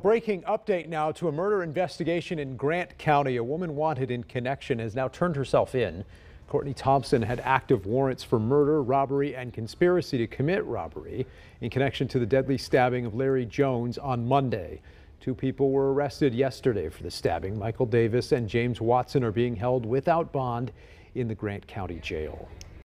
Breaking update now to a murder investigation in Grant County. A woman wanted in connection has now turned herself in. Courtney Thompson had active warrants for murder, robbery, and conspiracy to commit robbery in connection to the deadly stabbing of Larry Jones on Monday. Two people were arrested yesterday for the stabbing. Michael Davis and James Watson are being held without bond in the Grant County Jail.